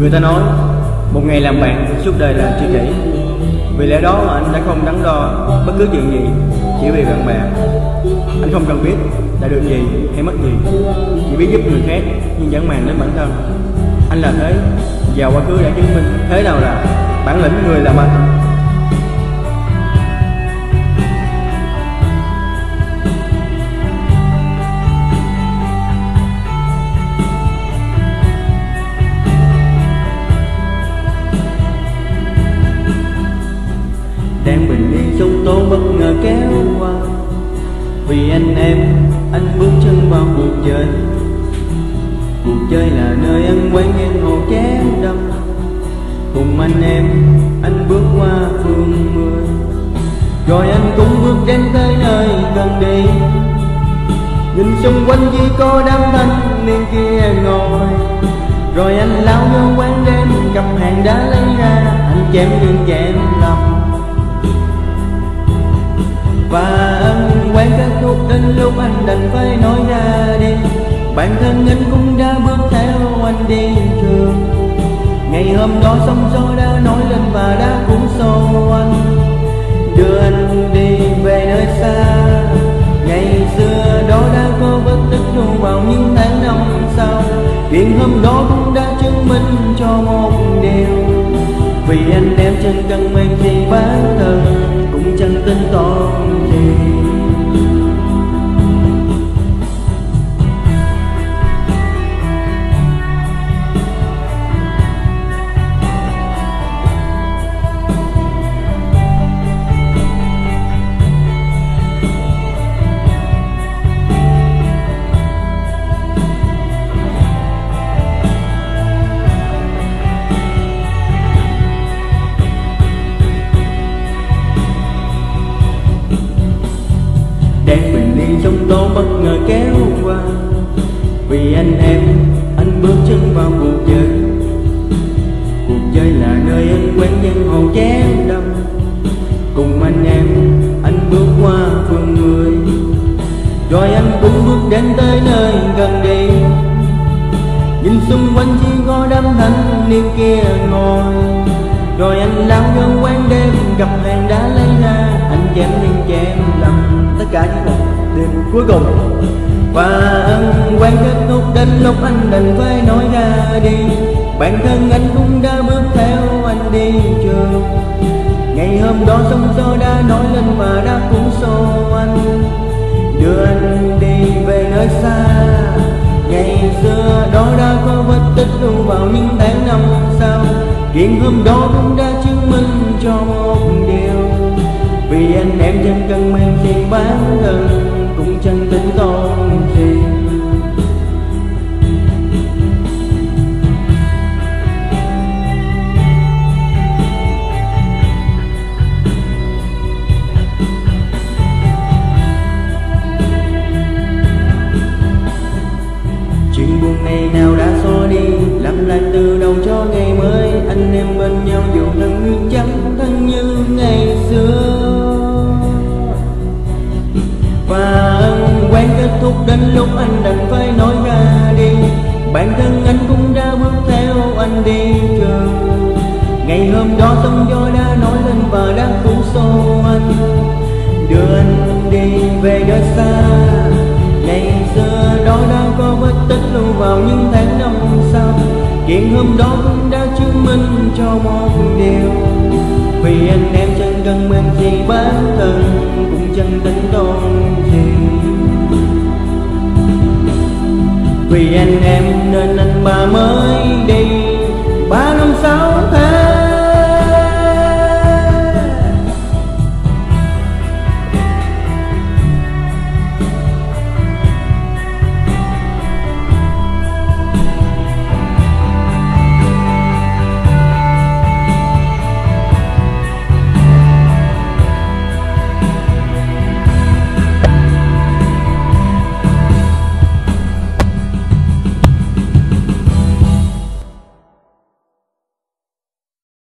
Người ta nói, Một ngày làm bạn suốt đời làm tri kỷ. Vì lẽ đó mà anh đã không đắn đo Bất cứ chuyện gì Chỉ vì bạn bè. Anh không cần biết đã được gì hay mất gì, Chỉ biết giúp người khác Nhưng chẳng màng đến bản thân. Anh là thế, Và quá khứ đã chứng minh Thế nào là bản lĩnh người làm anh. Đang bình yên sông tố bất ngờ kéo qua. Vì anh em, anh bước chân vào cuộc chơi. Cuộc chơi là nơi anh quán ngang hồ chém đâm. Cùng anh em, anh bước qua phương mười rồi anh cũng bước đến tới nơi cần đi. Nhìn xung quanh chỉ có đám thanh niên kia ngồi. Rồi anh lao vô quán đêm cặp hàng đã lấy ra. Anh chém nhưng chém lầm đến lúc anh đành phải nói ra đi. Bản thân anh cũng đã bước theo anh đi trường. Ngày hôm đó sóng gió đã nổi lên và đã cuốn sâu anh. Đưa anh đi về nơi xa. Ngày xưa đó đã có vết tích luôn vào những tháng năm sau. Chuyện hôm đó cũng đã chứng minh cho một điều. Vì anh em chẳng cần mang gì bản thân cũng chẳng tin toàn đang bình ly trong đó bất ngờ kéo qua. Vì anh em, anh bước chân vào cuộc chơi cuộc chơi là nơi anh quen nhân hồ chém đâm cùng anh em, anh bước qua phường người. Rồi anh cũng bước đến tới nơi gần đi nhìn xung quanh chỉ có đám thanh niên kia ngồi. Cuối cùng. Và anh quen kết thúc đến lúc anh đành phải nói ra đi. Bản thân anh cũng đã bước theo anh đi trường. Ngày hôm đó sóng gió đã nói lên và đã cuốn xô anh. Đưa anh đi về nơi xa. Ngày xưa đó đã có vết tích lưu vào những tháng năm sau. Chuyện hôm đó cũng đã chứng minh cho một điều. Vì anh em chẳng cần mang tiền bán thân cũng chẳng tính toán gì chuyện buồn ngày nào đã xóa đi làm lại từ đầu cho ngày mới, anh em bên nhau dù anh đi trường ngày hôm đó sóng gió đã nổi lên và đã phủ xô anh đưa anh đi về nơi xa. Ngày xưa đó đã có vết tích lưu vào những tháng năm sau. Chuyện hôm đó cũng đã chứng minh cho một điều. Vì anh em chẳng cần mình gì bản thân cũng chẳng tính toán gì vì anh em nên anh bà mới បានអំសោតែ